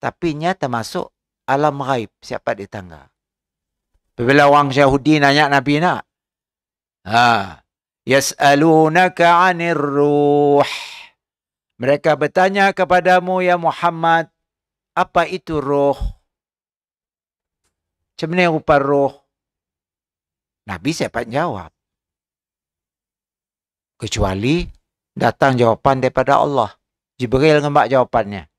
Tapi nyata masuk alam ghaib siapa di tangga. Bila orang Yahudi nanya Nabi nak. Ha. Yas'alunaka 'anir ruh. Mereka bertanya kepadamu ya Muhammad, apa itu roh? Macam mana rupa roh? Nabi siapa jawab. Kecuali datang jawapan daripada Allah. Jibril ngembak jawapannya.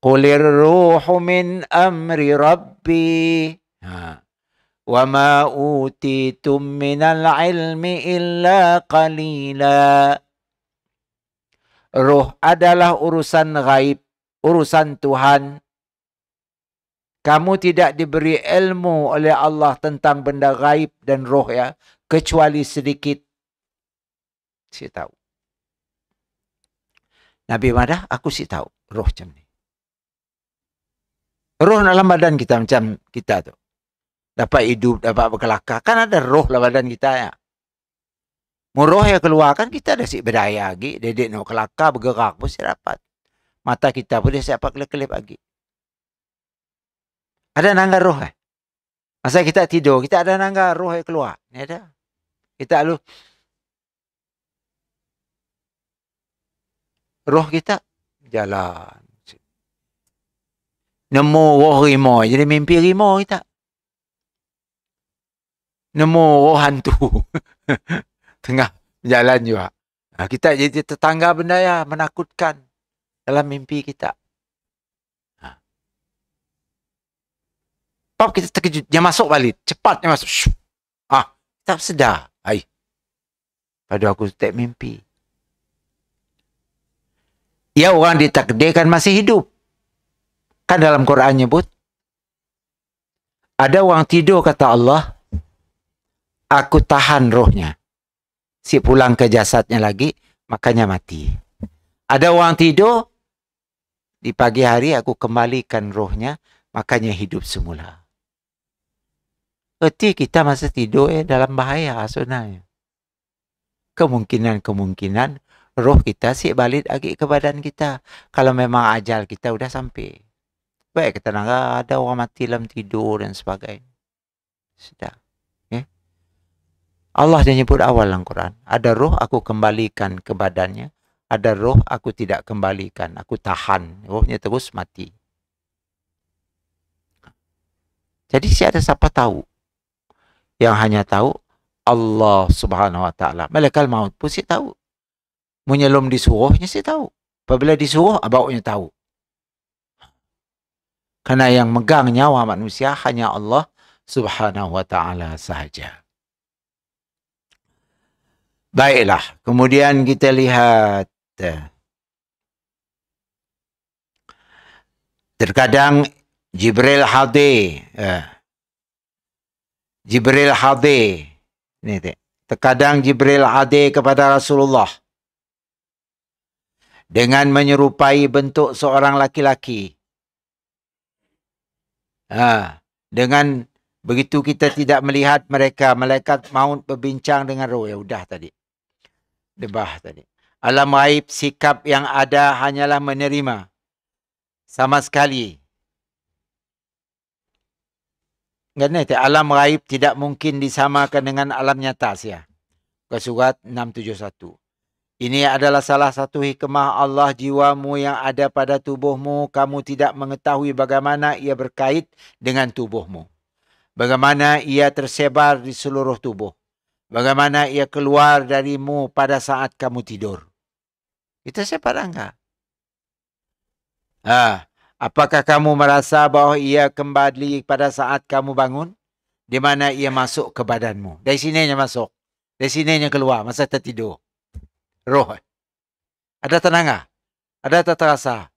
Qulir ruhu min amri rabbi. Ha. Wa ma utitum minal ilmi illa qalila. Roh adalah urusan gaib, urusan Tuhan kamu tidak diberi ilmu oleh Allah tentang benda gaib dan roh ya kecuali sedikit saya tahu Nabi Madah aku sih tahu roh macam ni roh dalam badan kita macam kita tu dapat hidup dapat berkelakar kan ada roh dalam badan kita ya Muroh yang keluar kan kita ada si berdaya lagi. Dedek nak kelakar bergerak pun saya dapat. Mata kita pun dia siapa kelip-kelip lagi. Ada nangga roh eh? Masa kita tidur, kita ada nangga roh yang keluar. Ni ada. Kita lalu. Roh kita jalan. Nemu roh rimau. Jadi mimpi rimau kita. Nemu roh hantu. *laughs* Tengah jalan juga. Nah, kita jadi tetangga benda ya menakutkan dalam mimpi kita. Pap kita terkejut. Dia masuk balik. Cepat dia masuk. Shoo. Ah, tak sedar. Ai. Pada aku tak mimpi. Ya orang ditakdirkan masih hidup. Kan dalam Quran nyebut. Ada orang tidur kata Allah. Aku tahan rohnya. Si pulang ke jasadnya lagi. Makanya mati. Ada orang tidur. Di pagi hari aku kembalikan rohnya. Makanya hidup semula. Erti kita masa tidur eh dalam bahaya sebenarnya. Kemungkinan-kemungkinan roh kita si balik lagi ke badan kita. Kalau memang ajal kita sudah sampai. Baik kita nak ada orang mati dalam tidur dan sebagainya. Sudah. Okay. Allah dia nyebut awal dalam Quran. Ada roh aku kembalikan ke badannya. Ada roh aku tidak kembalikan. Aku tahan. Rohnya terus mati. Jadi siapa siapa tahu yang hanya tahu Allah Subhanahu Wa Taala. Malaikat maut pun si tahu. Menyelum disuruhnya si tahu. Apabila disuruh, abaunya tahu. Karena yang megang nyawa manusia hanya Allah Subhanahu Wa Taala sahaja. Baiklah, kemudian kita lihat terkadang Jibril hadir. Eh, Jibril hadir. Ni Terkadang Jibril hadir kepada Rasulullah. Dengan menyerupai bentuk seorang laki-laki. Ha, dengan begitu kita tidak melihat mereka, malaikat maut berbincang dengan roh. Ya sudah tadi. Debah tadi. Alam raib sikap yang ada hanyalah menerima. Sama sekali Kerana alam raib tidak mungkin disamakan dengan alam nyata sia. Ke surat 671. Ini adalah salah satu hikmah Allah jiwamu yang ada pada tubuhmu. Kamu tidak mengetahui bagaimana ia berkait dengan tubuhmu. Bagaimana ia tersebar di seluruh tubuh. Bagaimana ia keluar darimu pada saat kamu tidur. Kita siapa enggak? Ah, apakah kamu merasa bahawa ia kembali pada saat kamu bangun? Di mana ia masuk ke badanmu. Dari sininya masuk. Dari sininya keluar masa tertidur roh. Ada tenang ah? Ada tak terasa?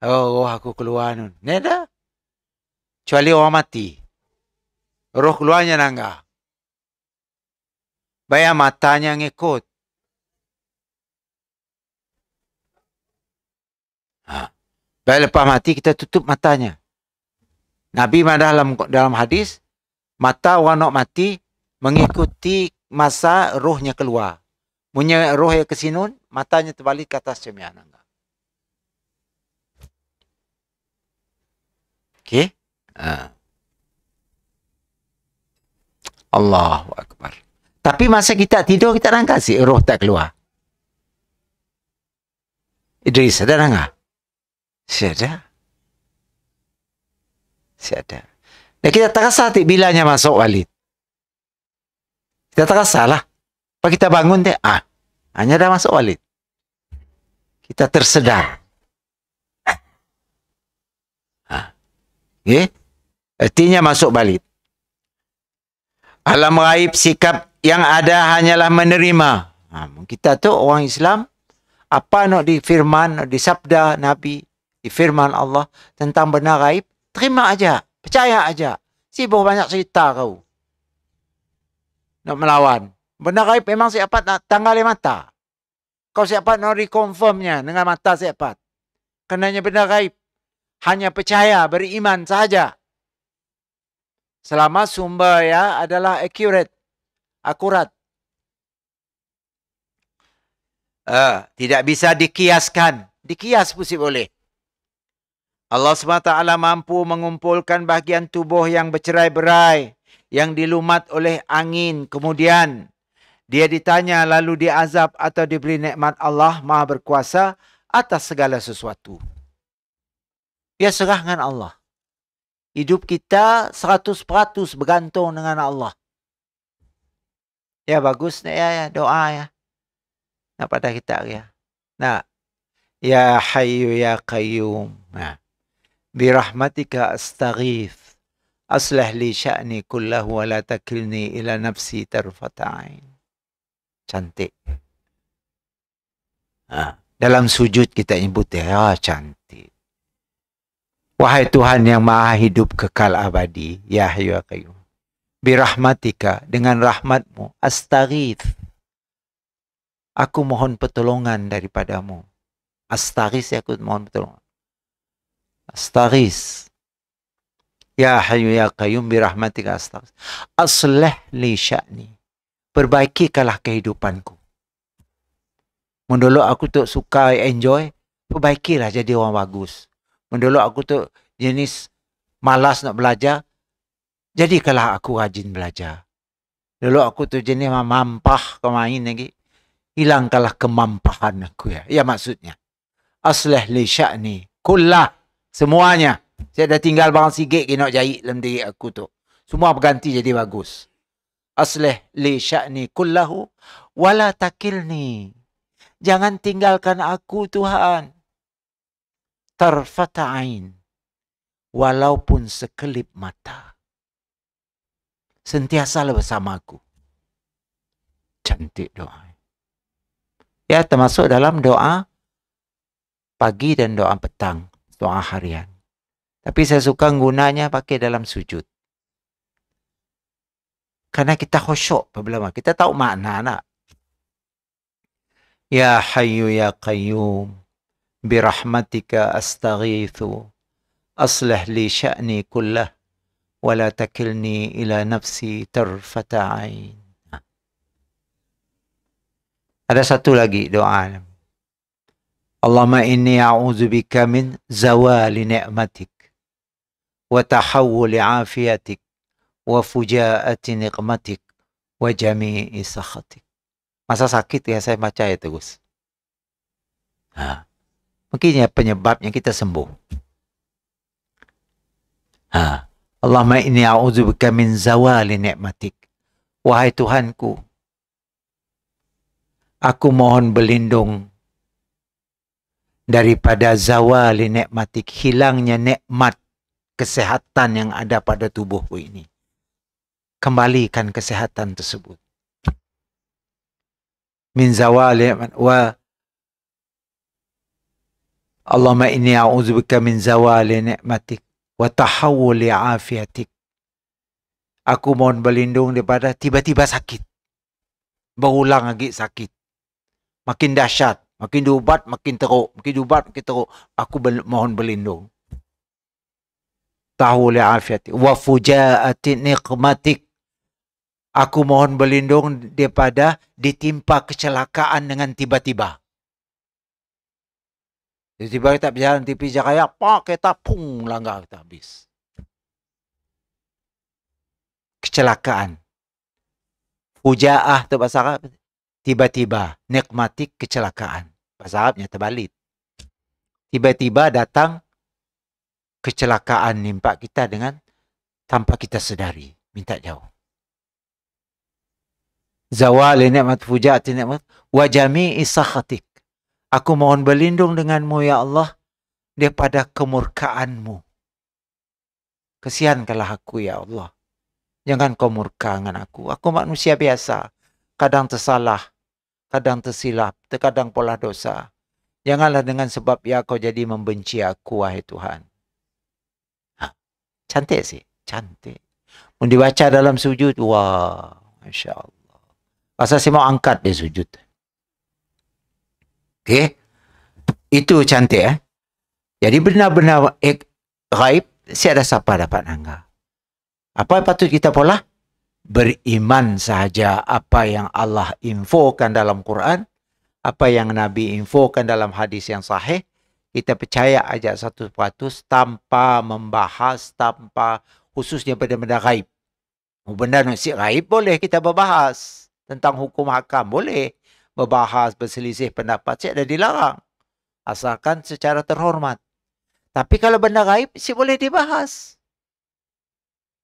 Oh, roh aku keluar nun. Ni ada. Kecuali orang mati. Roh keluarnya nangga. Bayar matanya ngikut. Ha. Bayar lepas mati kita tutup matanya. Nabi dalam dalam hadis mata orang nak mati mengikuti masa rohnya keluar. Punya roh yang kesinun, matanya terbalik ke atas cermin anda. Okey? Ha. Allahu Akbar. Tapi masa kita tidur, kita nak kasih roh tak keluar. Idris, ada tak? Saya ada. Saya ada. Dan kita tak rasa bilanya masuk walid. Kita tak rasa lah. Pak kita bangun deh, ah, hanya dah masuk walid. Kita tersedar. Ah. Okay? Artinya masuk balik. Alam raib sikap yang ada hanyalah menerima. Ha, kita tu orang Islam, apa nak di firman, di sabda Nabi, di firman Allah tentang benar raib, terima aja, percaya aja. Sibuk banyak cerita kau. Nak melawan. Benda gaib memang siapa nak tanggal mata. Kau siapa nak reconfirmnya dengan mata siapa? Kenanya benda gaib. Hanya percaya, beriman saja. Selama sumber ya adalah accurate. Akurat. Uh, tidak bisa dikiaskan. Dikias pun boleh. Allah SWT mampu mengumpulkan bahagian tubuh yang bercerai-berai. Yang dilumat oleh angin. Kemudian dia ditanya lalu diazab atau diberi nikmat Allah Maha berkuasa atas segala sesuatu. Ya serah dengan Allah. Hidup kita 100% bergantung dengan Allah. Ya bagus ni ya, ya doa ya. Nak pada kita ya. Nah. Ya hayyu ya qayyum. Nah. Bi rahmatika astaghith. Aslah li sya'ni kullahu wa la takilni ila nafsi tarfata'in cantik. Ha. Dalam sujud kita nyebut dia, ah, cantik. Wahai Tuhan yang maha hidup kekal abadi, ya hayu ya qayyum. Birahmatika, dengan rahmatmu, astaghith. Aku mohon pertolongan daripadamu. Astaghith, aku mohon pertolongan. Astaghith. Ya hayu ya qayyum birahmatika astaghith. Aslih li sya'ni perbaikikanlah kehidupanku. Mendulu aku tu suka enjoy, perbaikilah jadi orang bagus. Mendulu aku tu jenis malas nak belajar, jadikanlah aku rajin belajar. Dulu aku tu jenis mampah ke main lagi, hilangkanlah kemampahan aku ya. Ya maksudnya. Aslih li sya'ni. Kullah. Semuanya. Saya dah tinggal barang sikit kena jahit dalam diri aku tu. Semua berganti jadi bagus aslih li sya'ni kullahu wala takilni. Jangan tinggalkan aku Tuhan. Tarfata ain walaupun sekelip mata. Sentiasalah bersama aku. Cantik doa. Ya termasuk dalam doa pagi dan doa petang doa harian. Tapi saya suka gunanya pakai dalam sujud Karena kita khusyuk apabila kita tahu makna nak. Ya Hayyu Ya Qayyum birahmatika astaghithu aslih li sya'ni kullah wa la takilni ila nafsi tarfata ain. Ada satu lagi doa. Allahumma inni a'udzu bika min zawali ni'matik wa tahawuli afiyatik wa fujaati niqmatik wa jami'i sakhatik. Masa sakit ya saya baca itu Gus. Nah, mungkin ya penyebabnya kita sembuh. Nah, Allahumma inni a'udzubika min zawali matik. Wahai Tuhanku, aku mohon berlindung daripada zawali nikmatik hilangnya nikmat kesehatan yang ada pada tubuhku ini. Kembalikan kesehatan tersebut min zawali wa Allahumma inni a'udzubika min zawali ni'matik wa tahawuli afiatik. Aku mohon berlindung daripada tiba-tiba sakit. Berulang lagi sakit. Makin dahsyat. Makin diubat, makin teruk. Makin diubat, makin teruk. Aku mohon berlindung. Tahawuli afiatik. Wa fujaati niqmatik. Aku mohon berlindung daripada ditimpa kecelakaan dengan tiba-tiba. Tiba-tiba kita berjalan di pijak kaya, pak kita pung langgar kita habis. Kecelakaan. Fujaah tu bahasa Arab. Tiba-tiba, nikmatik kecelakaan. Bahasa Arabnya terbalik. Tiba-tiba datang kecelakaan nimpak kita dengan tanpa kita sedari. Minta jauh zawal nikmat fujati nikmat. Wa jami'i sakhatik. Aku mohon berlindung denganmu ya Allah daripada kemurkaanmu. Kesiankanlah aku ya Allah. Jangan kau murka dengan aku. Aku manusia biasa. Kadang tersalah kadang tersilap terkadang pola dosa. Janganlah dengan sebab ya kau jadi membenci aku wahai Tuhan. Ha, cantik sih cantik. Mau dibaca dalam sujud, wah, Masya Allah. Pasal saya mau angkat dia sujud. Okey. Itu cantik eh. Jadi benar-benar eh, gaib, siapa ada siapa dapat angga. Apa yang patut kita pola? Beriman sahaja apa yang Allah infokan dalam Quran, apa yang Nabi infokan dalam hadis yang sahih, kita percaya aja satu peratus tanpa membahas, tanpa khususnya benda-benda gaib. Benda nasi gaib boleh kita berbahas tentang hukum hakam. Boleh membahas berselisih pendapat. Saya ada dilarang asalkan secara terhormat. Tapi kalau benda gaib sih boleh dibahas.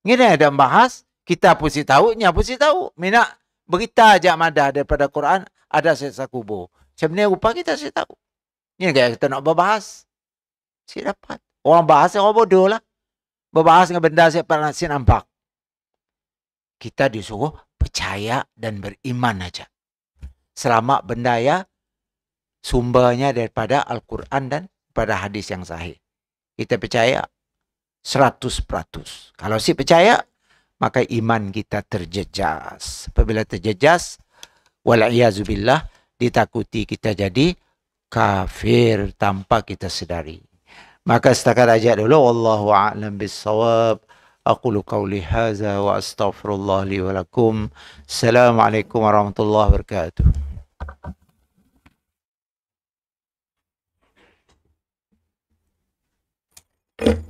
Ini ada bahas kita pun si tahu nya pun si tahu. Mina berita aja madah daripada Quran ada siksa kubur. Sebenarnya rupa kita si tahu. Ini kayak kita nak berbahas. Si dapat. Orang bahas orang bodoh lah berbahas dengan benda siapa nak si nampak. Kita disuruh percaya dan beriman aja. Selama benda ya sumbernya daripada Al-Quran dan pada hadis yang sahih. Kita percaya 100%. Kalau si percaya, maka iman kita terjejas. Apabila terjejas, wal'iyazubillah, ditakuti kita jadi kafir tanpa kita sedari. Maka setakat aja dulu. Wallahu a'lam bisawab. أقول قولي هذا وأستغفر الله لي ولكم. السلام عليكم ورحمة الله وبركاته. you